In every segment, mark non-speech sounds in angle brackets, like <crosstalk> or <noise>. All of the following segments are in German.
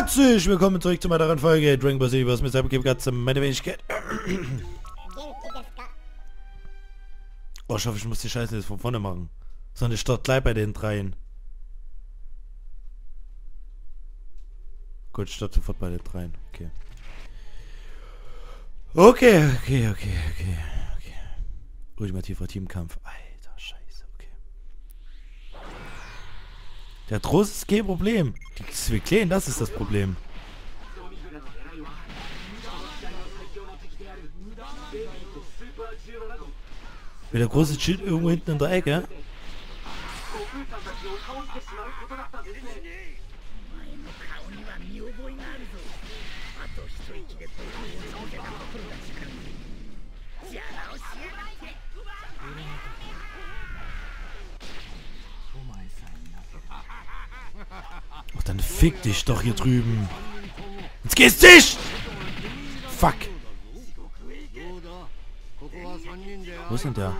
Herzlich willkommen zurück zu meiner Folge Dragon Ball Z, was mir selber gibt, meine Wenigkeit. Oh, ich hoffe, ich muss die Scheiße jetzt von vorne machen. Sondern ich starte gleich bei den dreien. Gut, ich starte sofort bei den dreien. Okay. Okay, okay, okay, okay, okay. Ultimativer Teamkampf. Alter, scheiße, okay. Der Trost ist kein Problem. Die Zwickleen, das ist das Problem. Wie der große Schild irgendwo hinten in der Ecke. Ach, dann fick dich doch hier drüben. Jetzt gehst dich! Fuck. Wo ist denn der?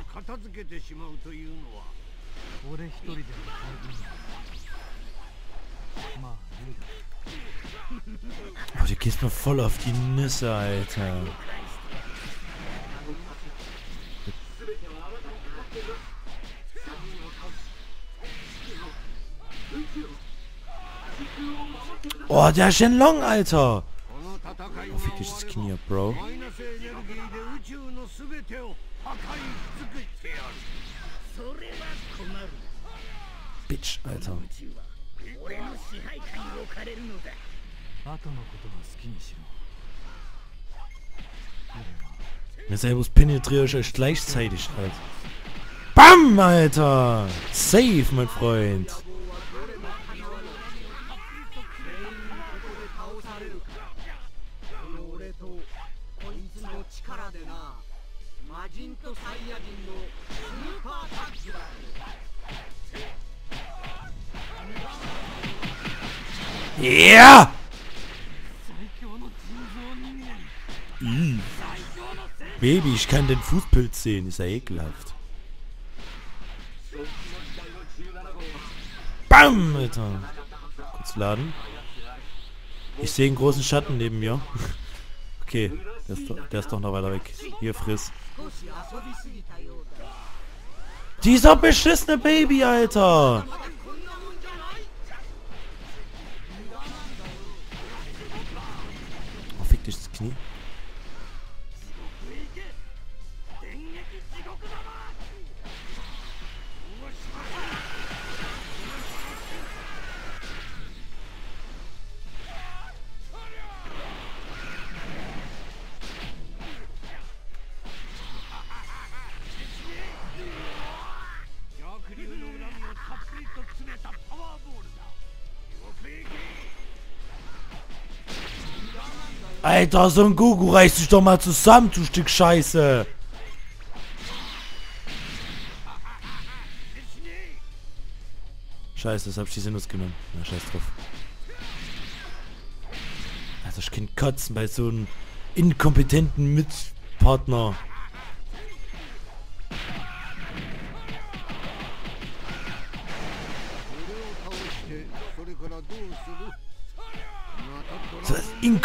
Oh, du gehst mir voll auf die Nüsse, Alter. Oh, der Shenlong, Alter. Oh, dich das Knie, Bro. Bitch, Alter. Mir selbst penetriere ich euch gleichzeitig, Alter. BAM, Alter! Safe, mein Freund. Ja! Mm. Baby, ich kann den Fußpilz sehen. Ist ja ekelhaft. Bam, Alter. Kurz laden. Ich sehe einen großen Schatten neben mir. Okay, der ist, doch, der ist doch noch weiter weg. Hier, friss. Dieser beschissene Baby, Alter! Oh, fick dich das Knie. Alter, so ein Gugu reißt sich doch mal zusammen, du Stück Scheiße. Scheiße, das hab ich die Sinus genommen. Na, scheiß drauf. Also ich kann kotzen bei so einem inkompetenten Mitpartner.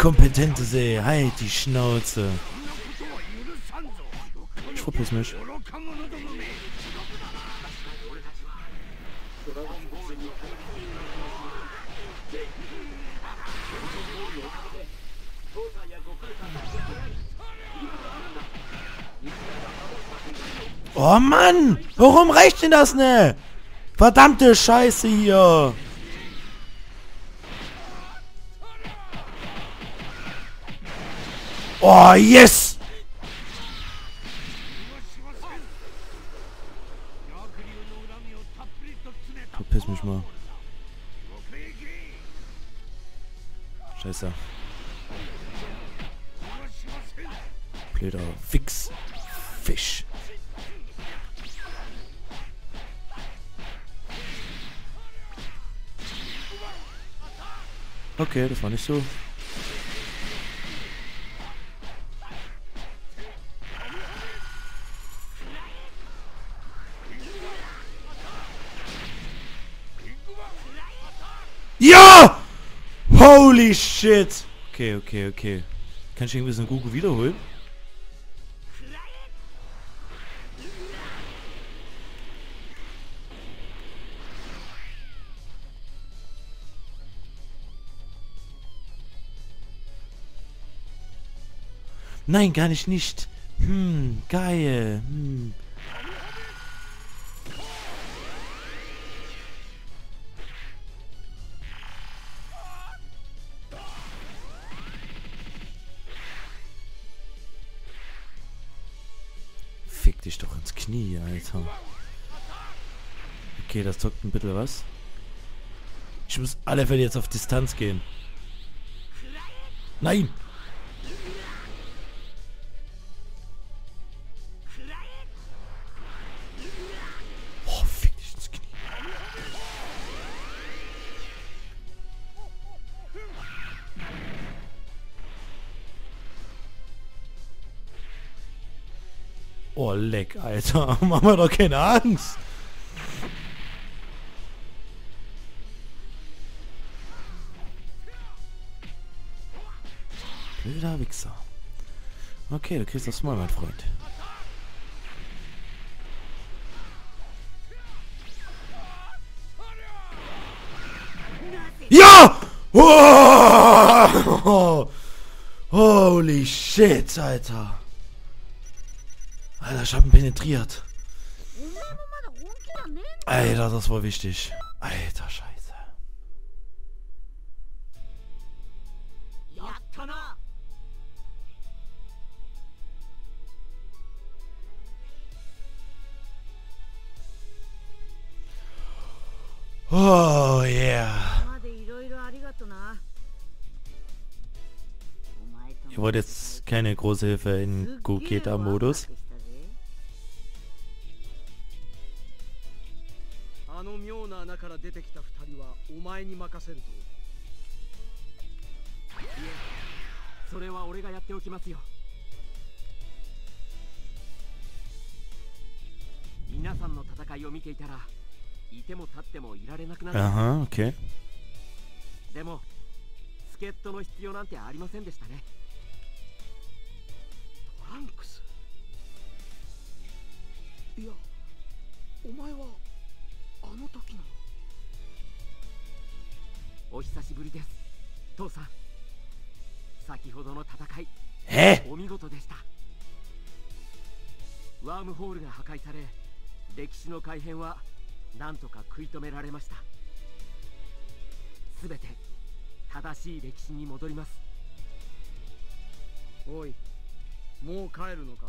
Inkompetente See, halt die Schnauze. Ich verpiss mich. Oh Mann! Warum reicht denn das ne? Verdammte Scheiße hier! Oh, yes! Verpiss mich mal. Scheiße. Blöder Fix. Fisch. Okay, das war nicht so. Shit! Okay, okay, okay. Kann ich irgendwie so einen Goku wiederholen? Nein, gar nicht nicht. Hm, geil. Hm. Alter. Okay, das zockt ein bisschen was. Ich muss alle Fälle jetzt auf Distanz gehen. Nein! Leck, Alter. <laughs> Mach mir doch keine Angst. Blöder Wichser. Okay, du kriegst das mal, mein Freund. Ja! Oh! <laughs> Holy shit, Alter. Alter, ich hab ihn penetriert. Alter, das war wichtig. Alter, scheiße. Oh yeah. Ihr wollt jetzt keine große Hilfe in Goketa-Modus. 妙な穴から出てきた二人はお前に任せると。いえそれは俺がやっておきますよ。皆さんの戦いを見ていたらいても立ってもいられなくなる、uh huh, okay. でも助っ人の必要なんてありませんでしたね。トランクス？いやお前はあの時の。お久しぶりです。父さん。先ほどの戦い。えお見事でした。ワームホールが破壊され歴史の改変は何とか食い止められました。すべて正しい歴史に戻ります。おいもう帰るのか？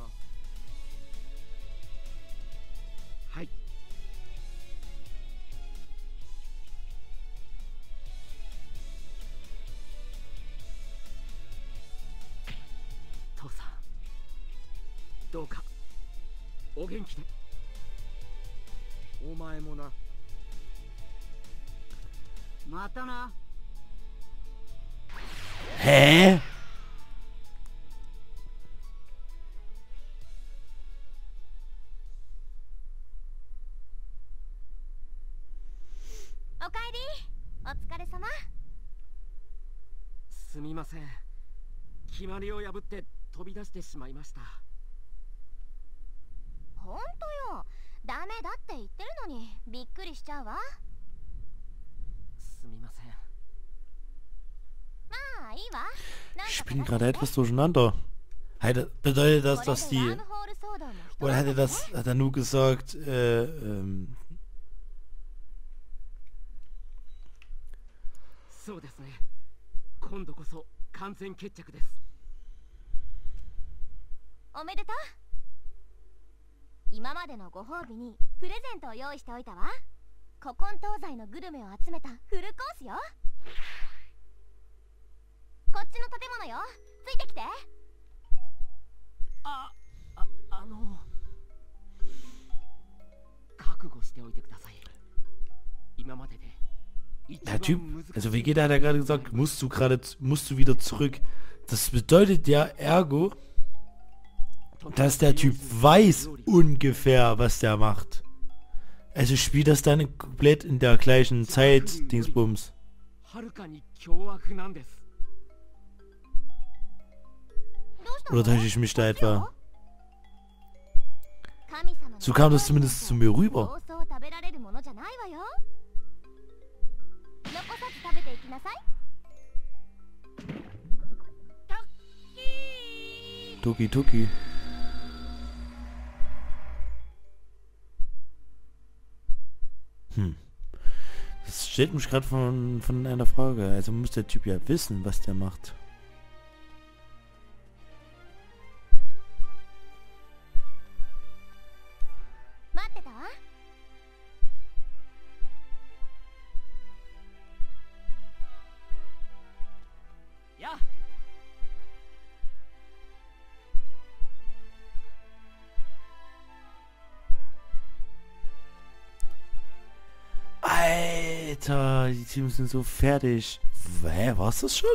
どうか。お元気で。お前もな。またな。へえ。おかえり。お疲れ様。すみません。決まりを破って飛び出してしまいましたって言ってるのにびっくりしちゃうわすみませんまあいいわ Ich bin gerade etwas durcheinander. Bedeutet das, dass die... Oder hätte das, hat er nur gesagt, äh, ähm... 今までのご褒美にプレゼントを用意しておいたわ。古今東西のグルメを集めたフルコースよ。こっちの建物よ。ついてきて。あああの覚悟しておいてください。今までで Der Typ, also wie geht er, hat er gerade gesagt, musst du gerade, musst du wieder zurück. Das bedeutet ja ergo, dass der Typ weiß ungefähr, was der macht. Also spielt das dann komplett in der gleichen Zeit, Dingsbums. Oder täusche ich mich da etwa? So kam das zumindest zu mir rüber. Tuki Tuki. Hm. Das stellt mich gerade von, von einer Frage. Also muss der Typ ja wissen, was der macht. Alter, die Teams sind so fertig. Hä, war's das schon?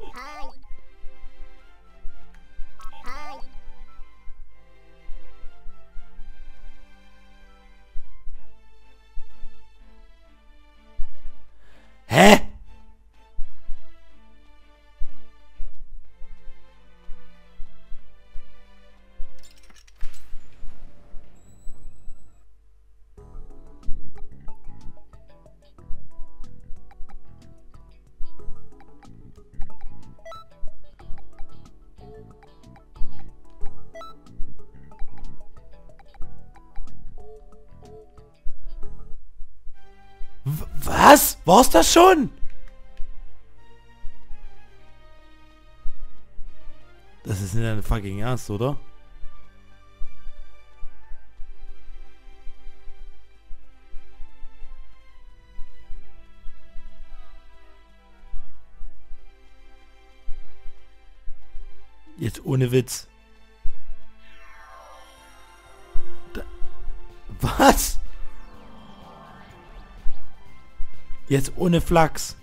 War's das schon? Das ist nicht eine fucking Ernst, oder? Jetzt ohne Witz. Da Was? Jetzt ohne Flachs.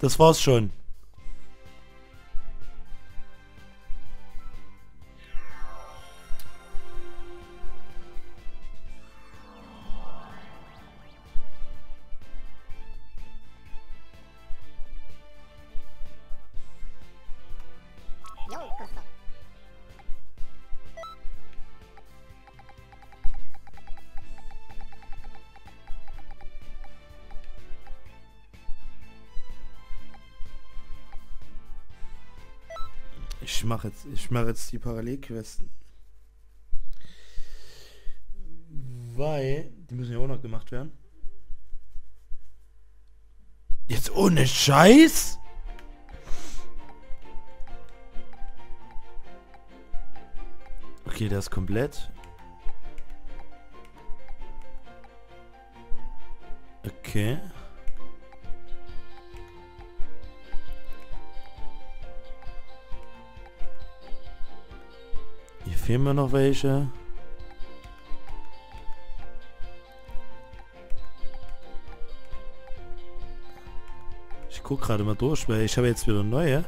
Das war's schon. Ich mache jetzt, ich mache jetzt die Parallelquesten. Weil, die müssen ja auch noch gemacht werden. Jetzt ohne Scheiß? Okay, der ist komplett. Okay. Mir noch welche. Ich guck gerade mal durch, weil ich habe jetzt wieder neue.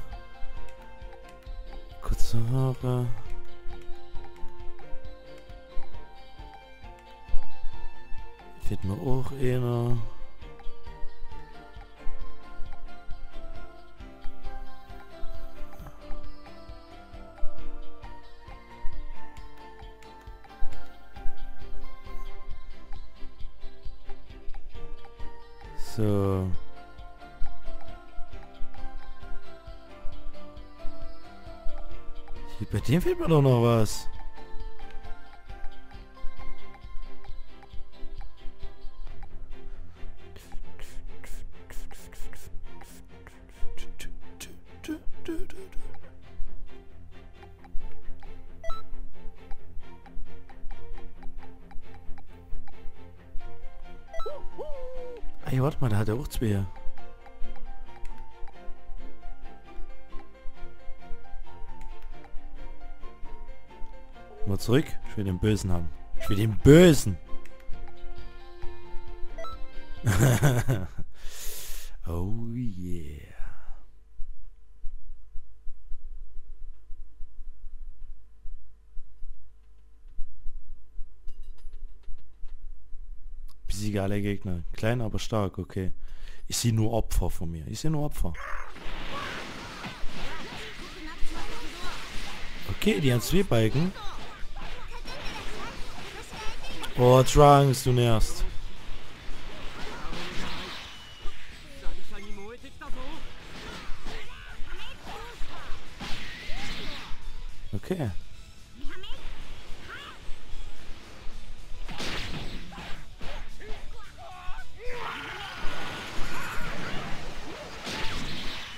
Kurze Haare. Fehlt mir auch einer. Dem fehlt mir doch noch was. Ey, warte mal, da hat er auch zwei. Mal zurück. Ich will den Bösen haben. Ich will den Bösen. <laughs> oh yeah. besiege alle Gegner. Klein, aber stark, okay. Ich sehe nur Opfer von mir. Ich sehe nur Opfer. Okay, die haben zwei Oh, Trunks, du nervst. Okay.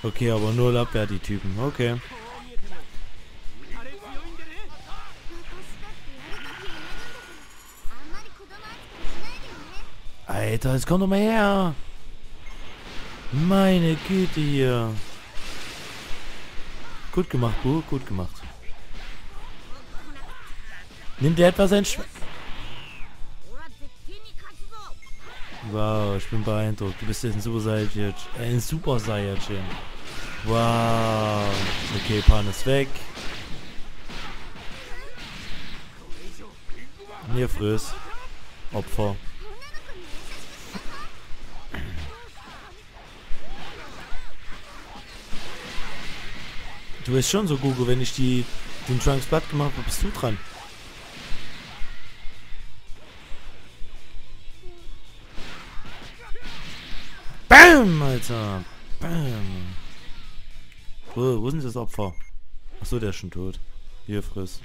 Okay, aber nur Abwehr, die Typen. Okay. Alter, jetzt komm doch mal her. Meine Güte hier. Gut gemacht, Bu. Gut gemacht. Nimmt der etwas ein Sch Wow, ich bin beeindruckt. Du bist jetzt ein Super Saiyajin. Ein Super Saiyajin. Wow. Okay, Pan ist weg. Mir friss. Opfer. Du bist schon so, Google, wenn ich die, den Trunks platt gemacht habe, bist du dran. Bam, Alter. Bam. Wo, wo sind das Opfer? Achso, der ist schon tot. Hier, friss.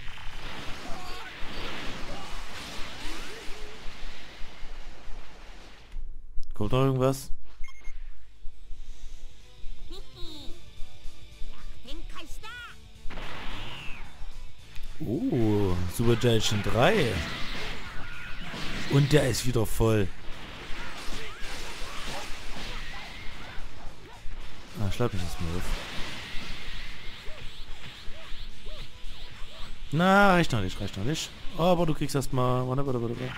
Kommt noch irgendwas? Oh, Super Junction 3. Und der ist wieder voll. Ah, schlag mich das mal auf. Na, reicht noch nicht, reicht noch nicht. Aber du kriegst erstmal. Warte, warte, warte, warte.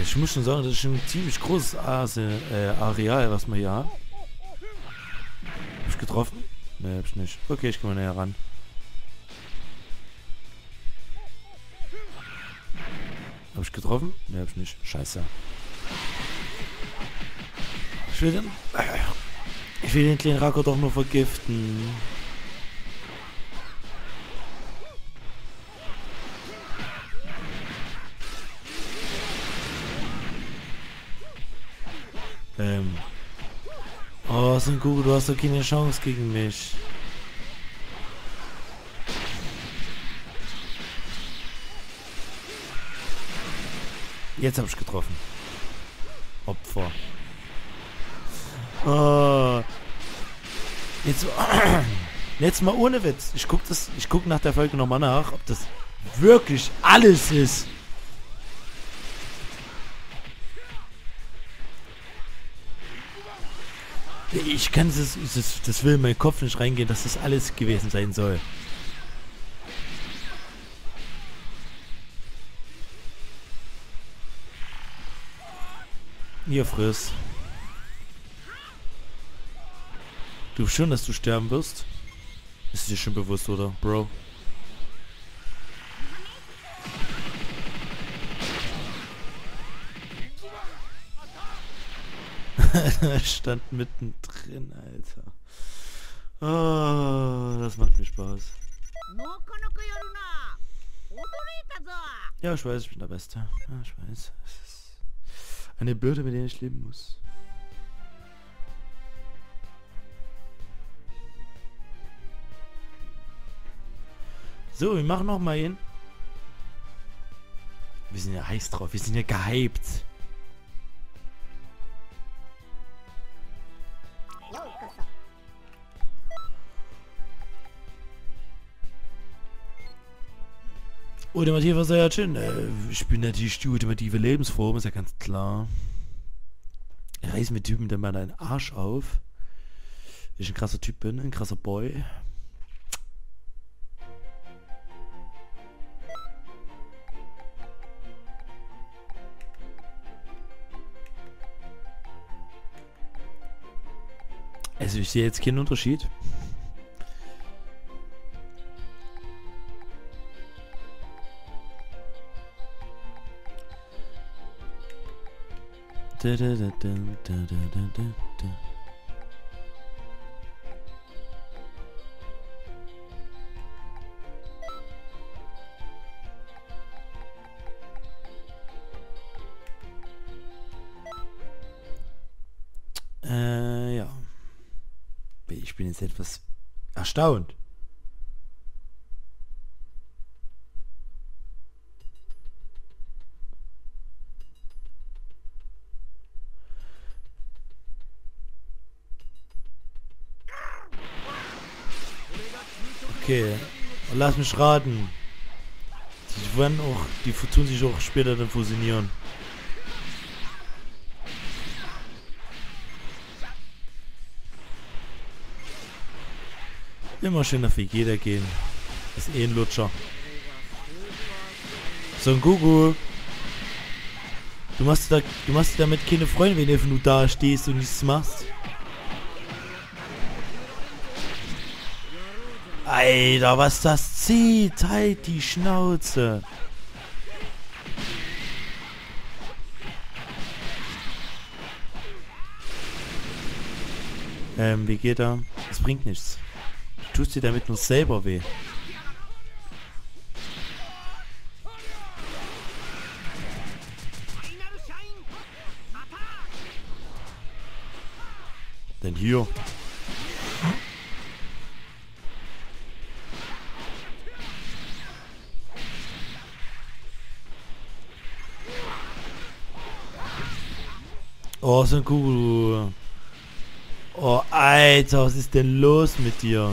Ich muss schon sagen, das ist ein ziemlich großes Areal, was wir hier haben. Hab ich getroffen? Ne, hab ich nicht. Okay, ich komme näher ran. Hab ich getroffen? Ne, hab ich nicht. Scheiße. Ich will den... Ich will den kleinen Rako doch nur vergiften. Oh, Sengoku, du hast doch keine Chance gegen mich. Jetzt habe ich getroffen. Opfer. Oh. Jetzt, <clears throat> jetzt mal ohne Witz. Ich guck das, ich guck nach der Folge nochmal nach, ob das wirklich alles ist. Ich kann das, das, das will in meinen Kopf nicht reingehen, dass das alles gewesen sein soll. Hier friss. Du schon, dass du sterben wirst? Ist dir schon bewusst, oder, Bro? <laughs> stand mittendrin, Alter. Oh, das macht mir Spaß. Ja, ich weiß, ich bin der Beste. Ja, ich weiß. Es ist eine Bürde, mit der ich leben muss. So, wir machen noch mal hin. Wir sind ja heiß drauf. Wir sind ja gehypt. Ultimative Saiyajin. Äh, ich bin natürlich die ultimative Lebensform, ist ja ganz klar. Reißen wir Typen denn mal deinen Arsch auf. Ich ein krasser Typ bin, ein krasser Boy. Also ich sehe jetzt keinen Unterschied. Da, da, da, da, da, da, da, da. Äh, ja. Ich bin jetzt etwas erstaunt. Okay, lass mich raten. Die werden auch, die tun sich auch später dann fusionieren. Immer schön auf jeder gehen. Ist eh ein Lutscher. So ein Gugu. Du machst da, du machst damit keine Freunde, wenn du da stehst und nichts machst. Alter, was das zieht. Halt die Schnauze. Ähm, wie geht er? Das bringt nichts. Du tust dir damit nur selber weh. Denn hier Oh, so ein Kugel. Oh, Alter, was ist denn los mit dir?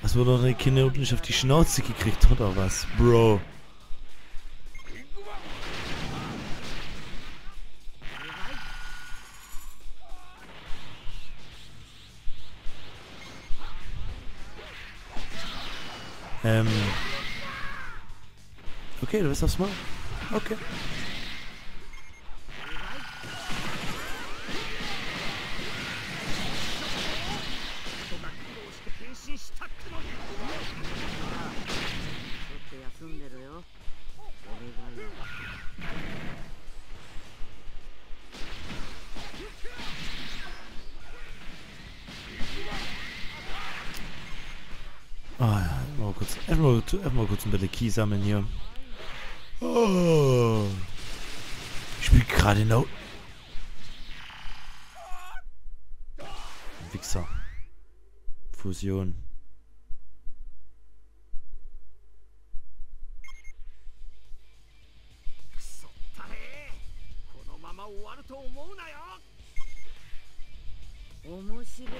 Was wurde deine Kinder nicht auf die Schnauze gekriegt, oder was? Bro. Ähm. Okay, du wirst aufs Mal. Okay. erstmal, erstmal kurz ein bisschen Key sammeln hier. Oh. Ich spiele gerade no. Wichser. Fusion. Omoshiroi.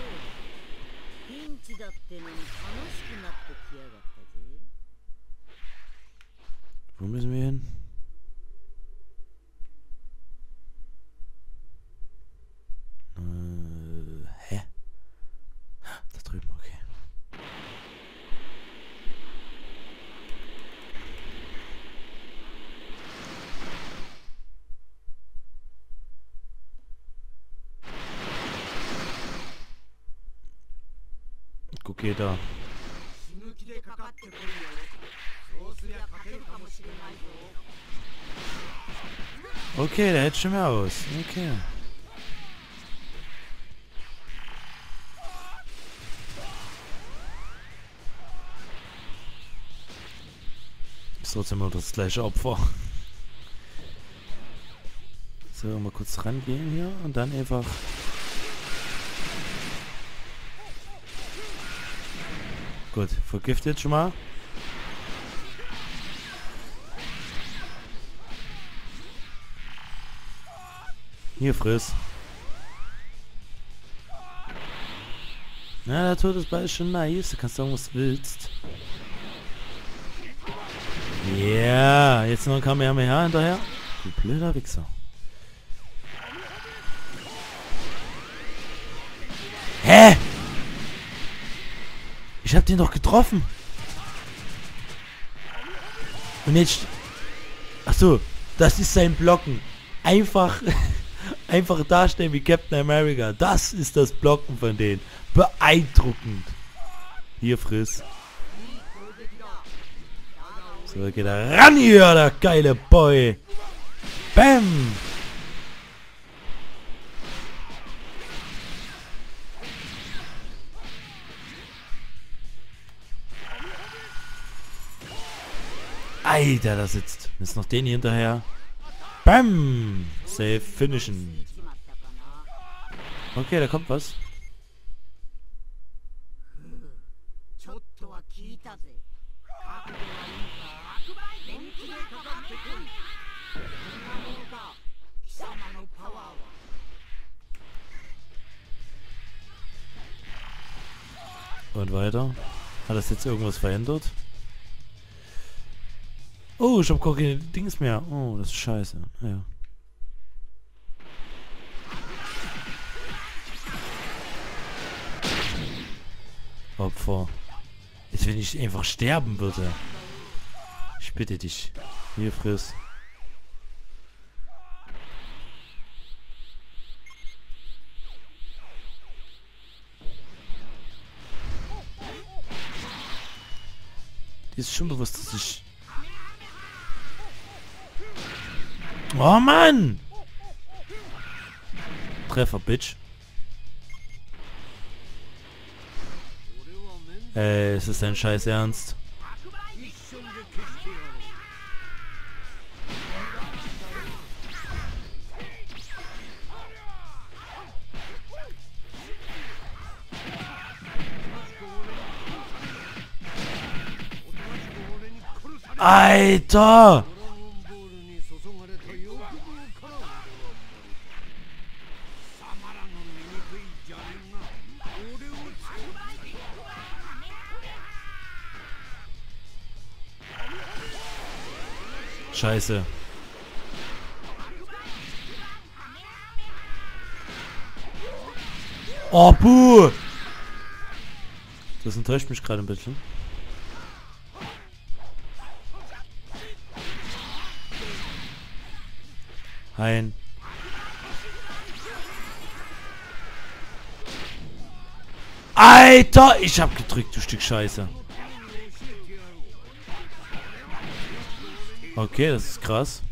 ピンチだってのに楽しくなってきやがったぜ。 Wo müssen wir hin? Äh, hä? Da drüben, okay. Guck hier da. Okay, der hält schon mehr aus. Okay. Ist trotzdem nur das gleiche Opfer. So, mal kurz rangehen hier und dann einfach Gut, vergiftet schon mal. Hier, friss. Na, der Todesball ist schon nice. Du kannst sagen, was du willst. Ja, yeah, jetzt noch ein Kamehameha hinterher. Du blöder Wichser. Hä? Ich hab den doch getroffen. Und jetzt... Ach so, das ist sein Blocken. Einfach... <laughs> einfach darstellen wie Captain America. Das ist das Blocken von denen. Beeindruckend. Hier, friss. So, geht er ran hier, der geile Boy. Bam! Alter, da sitzt. Ist noch den hier hinterher. Bam! Safe finishen. Okay, da kommt was. Und weiter. Hat das jetzt irgendwas verändert? Oh, ich hab gar keine Dings mehr. Oh, das ist scheiße. Ja. Opfer. Jetzt wenn ich einfach sterben würde. Ich bitte dich. Hier friss. Die ist schon bewusst, dass ich... Oh Mann! Treffer, Bitch. Ey, es ist dein Scheiß Ernst. Alter! Scheiße. Oh, puh! Das enttäuscht mich gerade ein bisschen. Hein. Alter, ich hab gedrückt, du Stück Scheiße. Okay, das ist krass.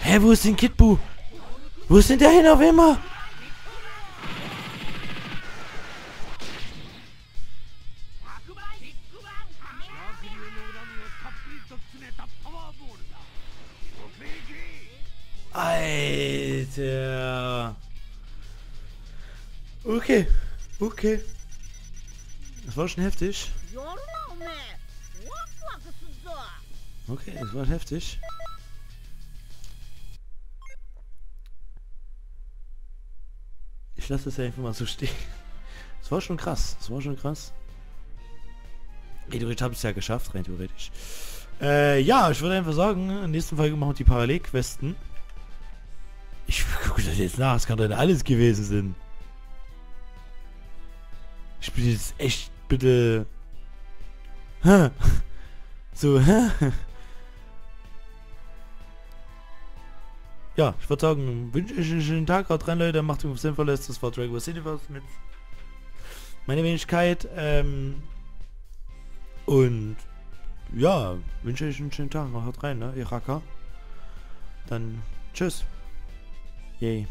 Hä, wo ist denn Kitbu? Wo ist denn der hin auf immer? War schon heftig. Okay, das war heftig. Ich lasse es ja einfach mal so stehen. Das war schon krass. Das war schon krass. Theoretisch habe ich es ja geschafft, rein theoretisch. Äh, ja, ich würde einfach sagen, in der nächsten Folge machen wir die Parallelquesten. Ich gucke das jetzt nach, es kann doch alles gewesen sein. Ich bin jetzt echt bitte... So? Ja, ich würde sagen, wünsche euch einen schönen Tag, haut rein Leute, macht irgendwas Sinnvolles, das war Dragon Ball Cityverse mit meiner Wenigkeit, ähm, und ja, wünsche euch einen schönen Tag, haut rein, ne, ihr Racker. Dann, tschüss. Yay.